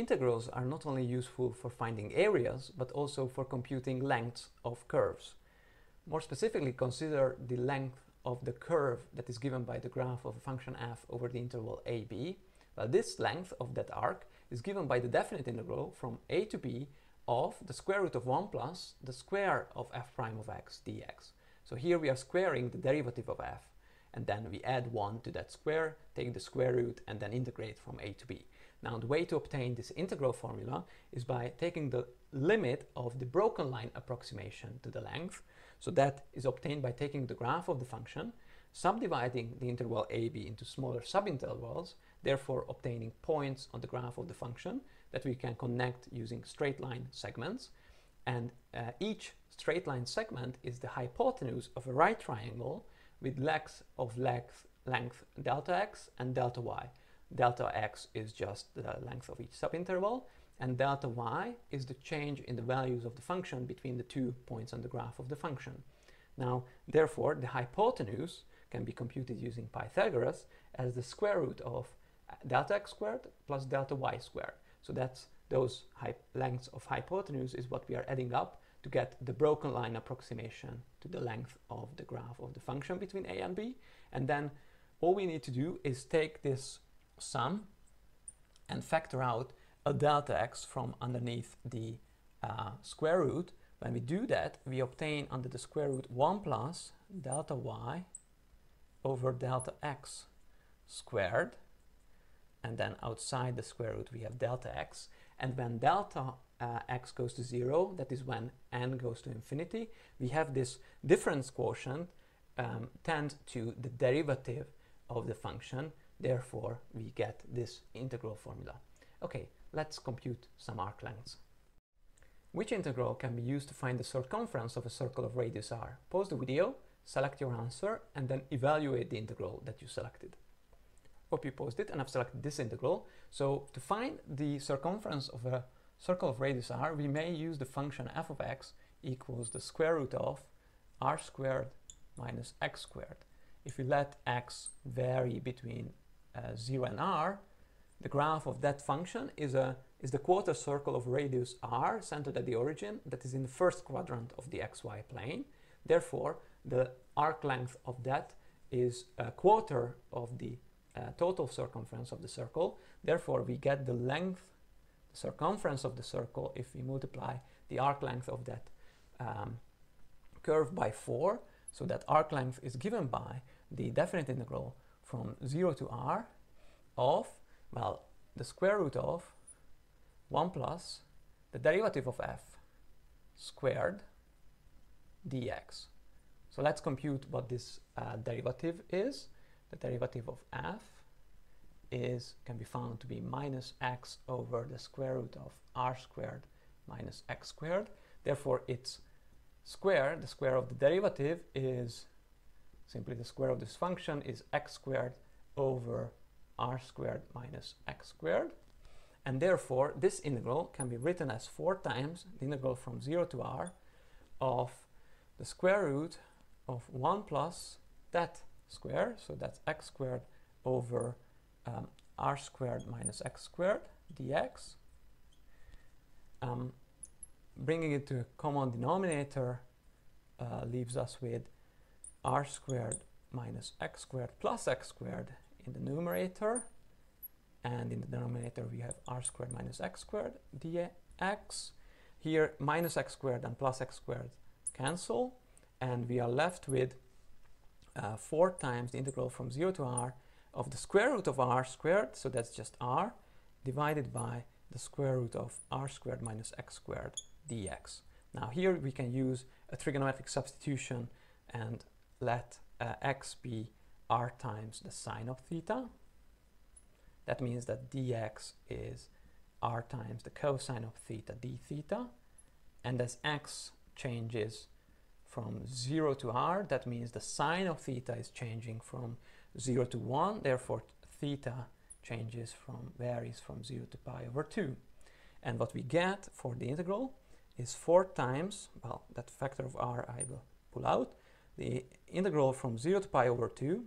integrals are not only useful for finding areas, but also for computing lengths of curves. More specifically, consider the length of the curve that is given by the graph of a function f over the interval ab. Well, this length of that arc is given by the definite integral from a to b of the square root of 1 plus the square of f prime of x dx. So here we are squaring the derivative of f and then we add 1 to that square, take the square root and then integrate from a to b. Now the way to obtain this integral formula is by taking the limit of the broken line approximation to the length. So that is obtained by taking the graph of the function, subdividing the interval ab into smaller subintervals, therefore obtaining points on the graph of the function that we can connect using straight line segments. And uh, each straight line segment is the hypotenuse of a right triangle with legs of length, length delta x and delta y. Delta x is just the length of each subinterval, and delta y is the change in the values of the function between the two points on the graph of the function. Now, therefore, the hypotenuse can be computed using Pythagoras as the square root of delta x squared plus delta y squared. So that's those lengths of hypotenuse is what we are adding up to get the broken line approximation to the length of the graph of the function between a and b. And then all we need to do is take this sum and factor out a delta x from underneath the uh, square root. When we do that, we obtain under the square root 1 plus delta y over delta x squared. And then outside the square root, we have delta x. And when delta uh, x goes to 0, that is when n goes to infinity, we have this difference quotient um, tend to the derivative of the function. Therefore, we get this integral formula. Okay, let's compute some arc lengths. Which integral can be used to find the circumference of a circle of radius r? Pause the video, select your answer, and then evaluate the integral that you selected. Hope you paused it and I've selected this integral. So to find the circumference of a circle of radius r, we may use the function f of x equals the square root of r squared minus x squared. If we let x vary between uh, 0 and r, the graph of that function is, a, is the quarter circle of radius r centered at the origin that is in the first quadrant of the xy plane. Therefore, the arc length of that is a quarter of the uh, total circumference of the circle. Therefore, we get the length, the circumference of the circle if we multiply the arc length of that um, curve by 4. So that arc length is given by the definite integral from 0 to r of, well, the square root of 1 plus the derivative of f squared dx. So let's compute what this uh, derivative is. The derivative of f is can be found to be minus x over the square root of r squared minus x squared. Therefore, its square, the square of the derivative is simply the square of this function is x squared over r squared minus x squared. And therefore, this integral can be written as 4 times the integral from 0 to r of the square root of 1 plus that square, so that's x squared over um, r squared minus x squared dx. Um, bringing it to a common denominator uh, leaves us with r squared minus x squared plus x squared in the numerator and in the denominator we have r squared minus x squared dx. Here minus x squared and plus x squared cancel and we are left with uh, 4 times the integral from 0 to r of the square root of r squared, so that's just r, divided by the square root of r squared minus x squared dx. Now here we can use a trigonometric substitution and let uh, x be r times the sine of theta. That means that dx is r times the cosine of theta d theta. And as x changes from 0 to r, that means the sine of theta is changing from 0 to 1, therefore theta changes from varies from 0 to pi over 2. And what we get for the integral is 4 times, well, that factor of r I will pull out, the integral from 0 to pi over 2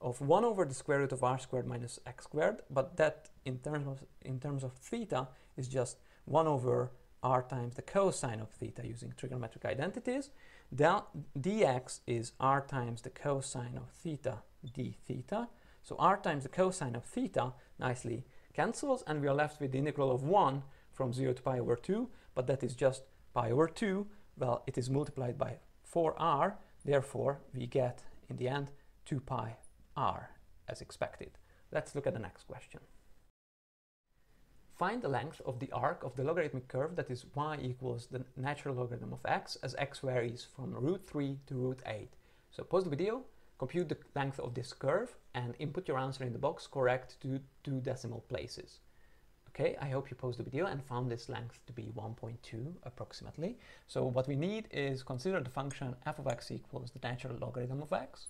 of 1 over the square root of r squared minus x squared, but that in terms of, in terms of theta is just 1 over r times the cosine of theta using trigonometric identities. Del dx is r times the cosine of theta d theta. So r times the cosine of theta nicely cancels and we are left with the integral of 1 from 0 to pi over 2, but that is just pi over 2. Well, it is multiplied by 4r, therefore we get in the end 2 pi r as expected. Let's look at the next question. Find the length of the arc of the logarithmic curve that is y equals the natural logarithm of x as x varies from root 3 to root 8. So pause the video, compute the length of this curve and input your answer in the box correct to two decimal places. Okay, I hope you paused the video and found this length to be 1.2 approximately. So what we need is consider the function f of x equals the natural logarithm of x.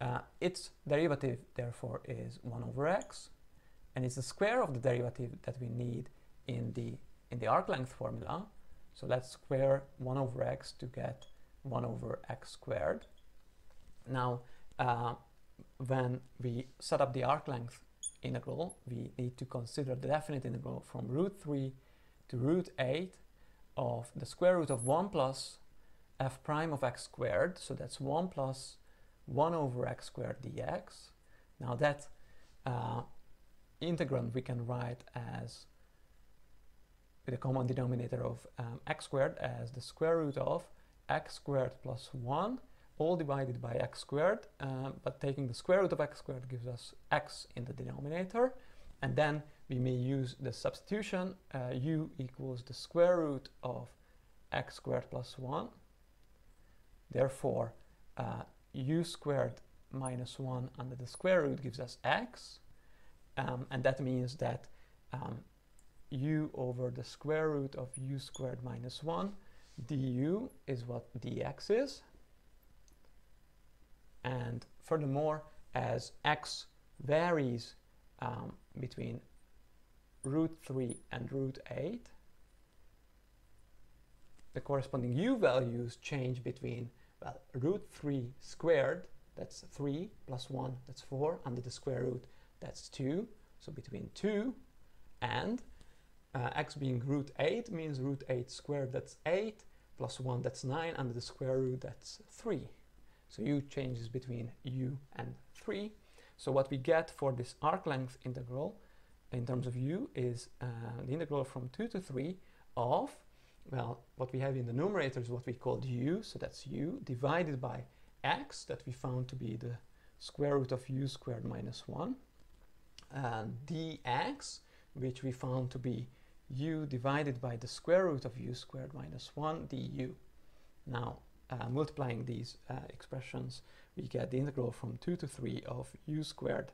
Uh, its derivative therefore is 1 over x and it's the square of the derivative that we need in the in the arc length formula. So let's square 1 over x to get 1 over x squared. Now, uh, when we set up the arc length integral, we need to consider the definite integral from root 3 to root 8 of the square root of 1 plus f prime of x squared. So that's 1 plus 1 over x squared dx. Now that uh, integrand we can write as the common denominator of um, x squared as the square root of x squared plus 1 all divided by x squared um, but taking the square root of x squared gives us x in the denominator and then we may use the substitution uh, u equals the square root of x squared plus 1 therefore uh, u squared minus 1 under the square root gives us x um, and that means that um, u over the square root of u squared minus 1 du is what dx is. And furthermore, as x varies um, between root 3 and root 8, the corresponding u values change between well, root 3 squared, that's 3, plus 1, that's 4, under the square root, that's 2. So between 2 and uh, x being root 8 means root 8 squared, that's 8, plus 1, that's 9, under the square root, that's 3. So u changes between u and 3. So what we get for this arc length integral in terms of u is uh, the integral from 2 to 3 of, well, what we have in the numerator is what we called u, so that's u, divided by x, that we found to be the square root of u squared minus 1, uh, dx, which we found to be u divided by the square root of u squared minus 1 du. Now, uh, multiplying these uh, expressions, we get the integral from 2 to 3 of u squared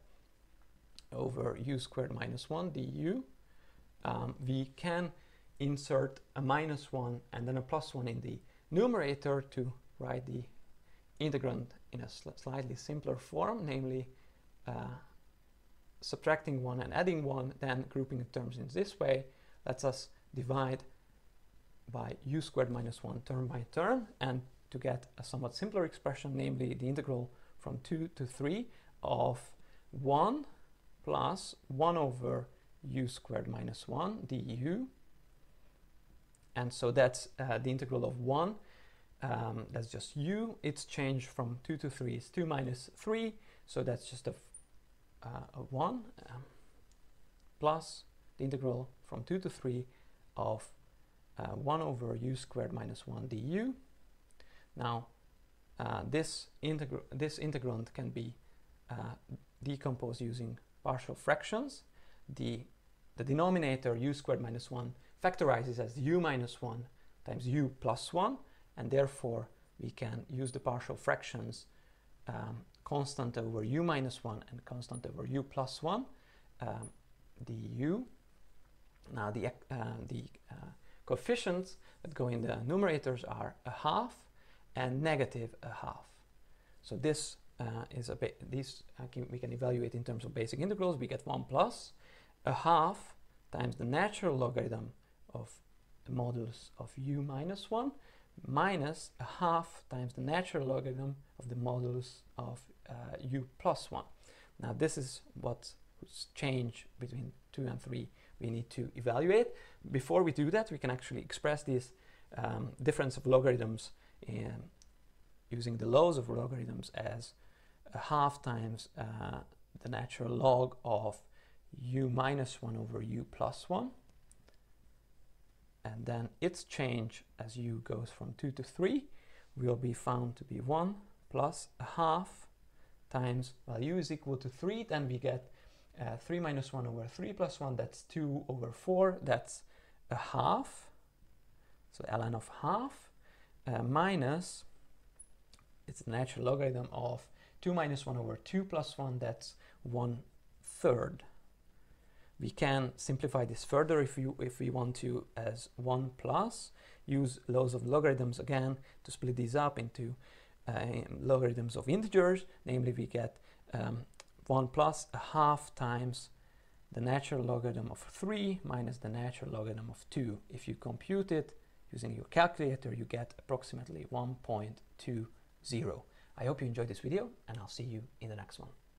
over u squared minus 1 du. Um, we can insert a minus 1 and then a plus 1 in the numerator to write the integrand in a sl slightly simpler form, namely uh, subtracting 1 and adding 1, then grouping the terms in this way lets us divide by u squared minus 1 term by term and to get a somewhat simpler expression, namely the integral from 2 to 3 of 1 plus 1 over u squared minus 1 du. And so that's uh, the integral of 1. Um, that's just u. Its change from 2 to 3 is 2 minus 3. So that's just a uh, of 1 um, plus the integral from 2 to 3 of uh, 1 over u squared minus 1 du. Now, uh, this, integr this integrand can be uh, decomposed using partial fractions. The, the denominator u squared minus 1 factorizes as u minus 1 times u plus 1, and therefore we can use the partial fractions um, constant over u minus 1 and constant over u plus 1 um, du. Now the, uh, the uh, coefficients that go in the numerators are a half and negative a half. So this uh, is a these uh, can, we can evaluate in terms of basic integrals. We get 1 plus a half times the natural logarithm of the modulus of u minus 1 minus a half times the natural logarithm of the modulus of uh, u plus 1. Now this is what's change between 2 and 3 we need to evaluate. Before we do that, we can actually express this um, difference of logarithms in, using the laws of logarithms as a half times uh, the natural log of u minus 1 over u plus 1 and then its change as u goes from 2 to 3 will be found to be 1 plus a half times, well, u is equal to 3, then we get uh, 3 minus 1 over 3 plus 1, that's 2 over 4, that's a half, so ln of half, uh, minus, it's the natural logarithm of 2 minus 1 over 2 plus 1, that's 1 third. We can simplify this further if, you, if we want to as 1 plus, use laws of logarithms again to split these up into uh, logarithms of integers, namely we get um, 1 plus a half times the natural logarithm of 3 minus the natural logarithm of 2. If you compute it using your calculator, you get approximately 1.20. I hope you enjoyed this video and I'll see you in the next one.